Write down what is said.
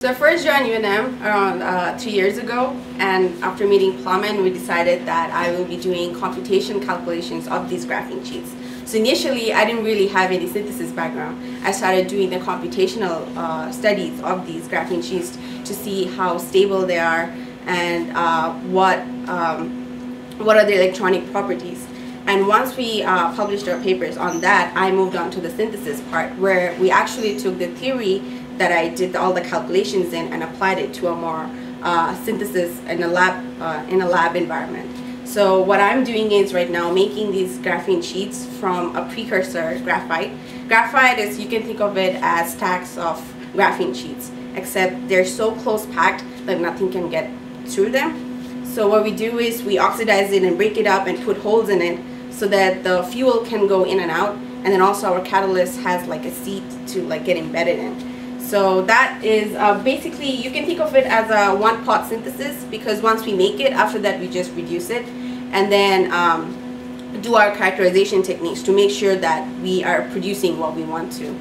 So I first joined UNM around uh, two years ago and after meeting Plamen we decided that I will be doing computation calculations of these graphene sheets. So initially I didn't really have any synthesis background. I started doing the computational uh, studies of these graphene sheets to see how stable they are and uh, what, um, what are the electronic properties. And once we uh, published our papers on that, I moved on to the synthesis part where we actually took the theory that I did all the calculations in and applied it to a more uh, synthesis in a lab uh, in a lab environment. So what I'm doing is right now making these graphene sheets from a precursor graphite. Graphite is you can think of it as stacks of graphene sheets, except they're so close packed that nothing can get through them. So what we do is we oxidize it and break it up and put holes in it so that the fuel can go in and out and then also our catalyst has like a seat to like get embedded in. So that is uh, basically, you can think of it as a one pot synthesis because once we make it, after that we just reduce it and then um, do our characterization techniques to make sure that we are producing what we want to.